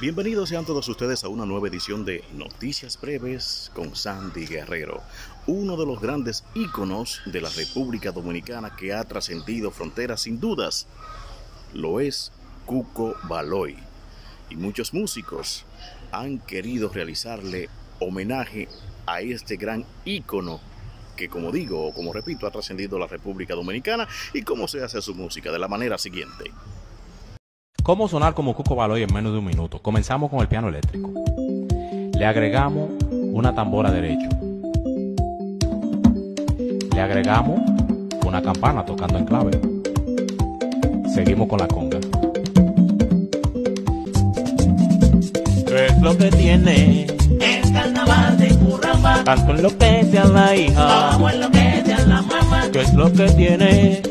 Bienvenidos sean todos ustedes a una nueva edición de Noticias Breves con Sandy Guerrero, uno de los grandes íconos de la República Dominicana que ha trascendido fronteras sin dudas. Lo es Cuco Baloy. Y muchos músicos han querido realizarle homenaje a este gran ícono que como digo, o como repito, ha trascendido la República Dominicana y cómo se hace su música de la manera siguiente. ¿Cómo sonar como Cuco Baloy en menos de un minuto? Comenzamos con el piano eléctrico. Le agregamos una tambora derecho. Le agregamos una campana tocando en clave. Seguimos con la conga. ¿Qué es lo que tiene? El carnaval de Curramba, Tanto en lo que sea la hija. como en lo que sea la mamá. ¿Qué es lo que tiene?